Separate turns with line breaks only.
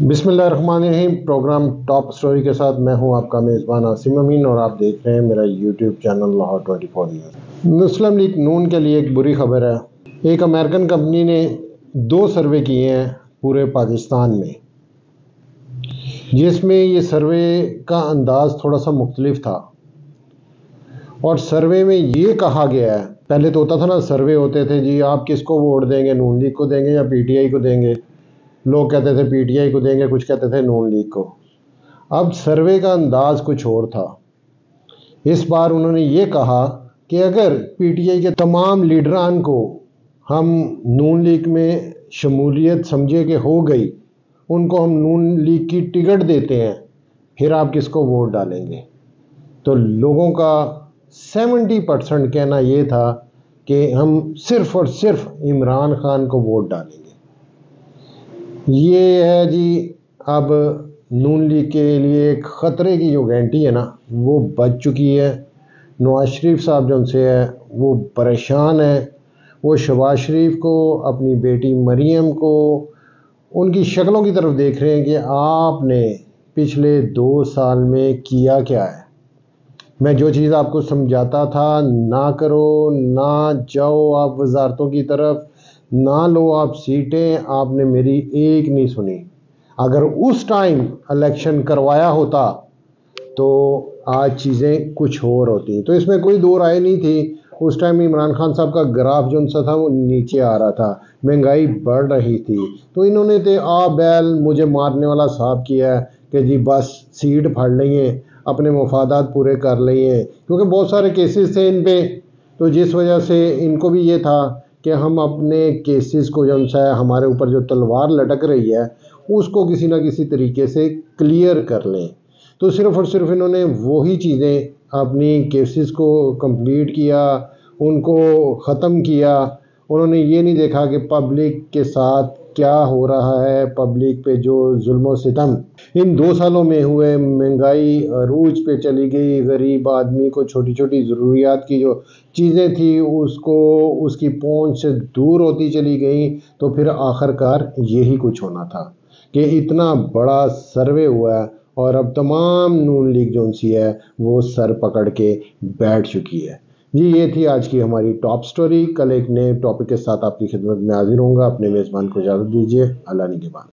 बिसमीम programme top story के साथ मैं हूँ आपका मेज़बान आसिम अमीन और आप देख रहे हैं मेरा YouTube channel Lahore twenty four news. Muslim League Noon के लिए एक बुरी खबर है। एक अमेरिकन कंपनी ने दो सर्वे किए हैं पूरे पाकिस्तान में, जिसमें ये सर्वे का अंदाज़ थोड़ा सा मुख्तलिफ़ था। और सर्वे में ये कहा गया है, पहले तो होता था ना, सर्वे होते थे, जी आप किसको वोट देंगे, नून लीग को देंगे या पीटीआई को देंगे? लोग कहते थे, पीटीआई को देंगे, कुछ कहते थे, नून लीग को। अब सर्वे का अंदाज कुछ और था। इस बार उन्होंने ये कहा कि अगर पीटीआई के तमाम लीडरान को हम नून लीग में शमूलियत समझे कि हो गई, उनको हम नून लीग की टिकट देते हैं, फिर आप किसको वोट डालेंगे? तो लोगों का सेवेंटी परसेंट कहना ये था कि हम सिर्फ़ और सिर्फ़ इमरान खान को वोट डालेंगे। ये है जी, अब नून लीग के लिए एक ख़तरे की जो घंटी है ना, वो बज चुकी है। नवाज़ शरीफ साहब जो उनसे है, वो परेशान है। वो शबाज शरीफ को, अपनी बेटी मरीम को, उनकी शक्लों की तरफ़ देख रहे हैं कि आपने पिछले दो साल में किया क्या है। मैं जो चीज़ आपको समझाता था, ना करो, ना जाओ आप वजारतों की तरफ़ ना लो आप सीटें, आपने मेरी एक नहीं सुनी। अगर उस टाइम इलेक्शन करवाया होता तो आज चीज़ें कुछ और होती। तो इसमें कोई दो राय नहीं थी। उस टाइम इमरान खान साहब का ग्राफ जो सा था, वो नीचे आ रहा था। महँगाई बढ़ रही थी। तो इन्होंने तो आ बैल मुझे मारने वाला साहब किया है कि जी बस सीट फड़ लिए अपने मफादात पूरे कर लिए क्योंकि बहुत सारे केसेस थे इन पर तो जिस वजह से इनको भी ये था कि हम अपने केसेस को जो है हमारे ऊपर जो तलवार लटक रही है, उसको किसी ना किसी तरीके से क्लियर कर लें। तो सिर्फ़ और सिर्फ़ इन्होंने वही चीज़ें अपनी केसेस को कंप्लीट किया, उनको ख़त्म किया। उन्होंने ये नहीं देखा कि पब्लिक के साथ क्या हो रहा है पब्लिक पे जो जुल्म सितम इन दो सालों में हुए महँगाई अरूज पे चली गई। गरीब आदमी को छोटी छोटी ज़रूरियात की जो चीज़ें थी, उसको, उसकी पहुँच से दूर होती चली गई। तो फिर आखिरकार यही कुछ होना था कि इतना बड़ा सर्वे हुआ है और अब तमाम नून लीग जो है, वो सर पकड़ के बैठ चुकी है। जी, ये थी आज की हमारी टॉप स्टोरी कल एक नए टॉपिक के साथ आपकी खिदमत में हाजिर होंगे अपने मेज़बान को इजाज़त दीजिए। अल्लाह के बाद